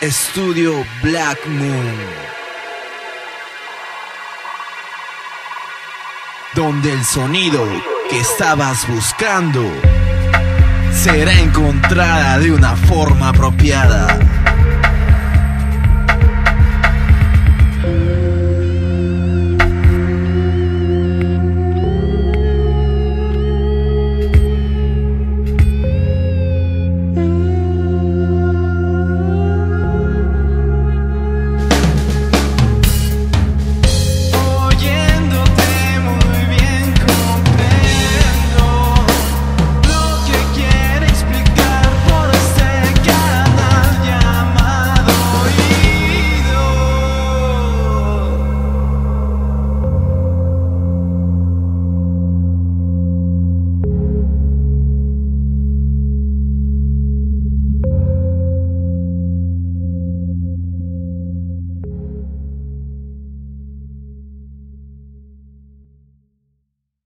Estudio Black Moon. Donde el sonido que estabas buscando será encontrada de una forma apropiada.